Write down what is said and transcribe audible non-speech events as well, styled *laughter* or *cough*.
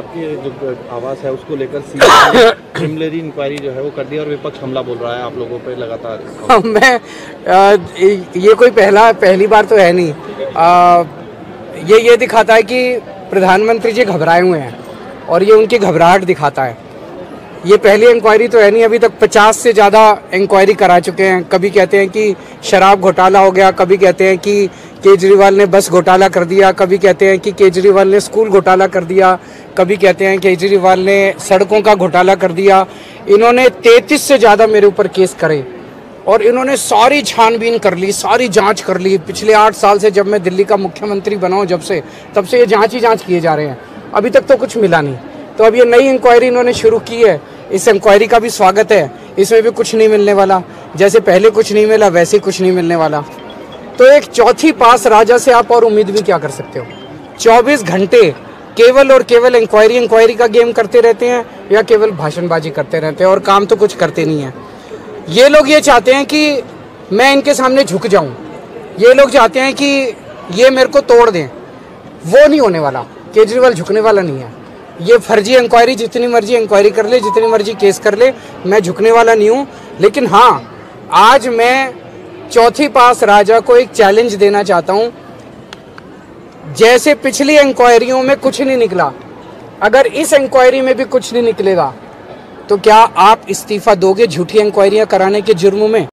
आपके जो आवास है उसको लेकर प्रिमिलरी इंक्वायरी *coughs* जो है वो कर दिया और विपक्ष हमला बोल रहा है आप लोगों पे लगातार। मैं आ, ये कोई पहला पहली बार तो है नहीं। आ, ये ये दिखाता है कि प्रधानमंत्री जी घबराए हुए हैं और ये उनकी घबराहट दिखाता है। ये पहली इंक्वायरी तो है नहीं अभी तक 50 से ज़्यादा इंक्वायरी करा चुके हैं। कभी कहते हैं कि शराब घोटाला हो गया कभी कहते हैं कि केजरीवाल ने बस घोटाला कर दिया कभी कहते हैं कि केजरीवाल ने स्कूल घोटाला कर दिया। कभी कहते हैं केजरीवाल ने सड़कों का घोटाला कर दिया। इन्होंने तैतीस से ज़्यादा मेरे ऊपर केस करे और इन्होंने सारी छानबीन कर ली, सारी जाँच कर ली। पिछले आठ साल से जब मैं दिल्ली का मुख्यमंत्री बना हूँ, जब से, तब से ये जाँच ही जाँच किए जा रहे हैं। अभी तक तो कुछ मिला नहीं। तो अब ये नई इंक्वायरी इन्होंने शुरू की है। इस इंक्वायरी का भी स्वागत है। इसमें भी कुछ नहीं मिलने वाला। जैसे पहले कुछ नहीं मिला, वैसे कुछ नहीं मिलने वाला। तो एक चौथी पास राजा से आप और उम्मीद भी क्या कर सकते हो? 24 घंटे केवल और केवल इंक्वायरी इंक्वायरी का गेम करते रहते हैं, या केवल भाषणबाजी करते रहते हैं, और काम तो कुछ करते नहीं है। ये लोग ये चाहते हैं कि मैं इनके सामने झुक जाऊँ। ये लोग चाहते हैं कि ये मेरे को तोड़ दें। वो नहीं होने वाला। केजरीवाल झुकने वाला नहीं है। ये फर्जी इंक्वायरी जितनी मर्ज़ी इंक्वायरी कर ले, जितनी मर्ज़ी केस कर ले, मैं झुकने वाला नहीं हूँ। लेकिन हाँ आज मैं चौथी पास राजा को एक चैलेंज देना चाहता हूँ जैसे पिछली इंक्वायरियों में कुछ नहीं निकला, अगर इस इंक्वायरी में भी कुछ नहीं निकलेगा तो क्या आप इस्तीफा दोगे झूठी इंक्वायरियाँ कराने के जुर्म में?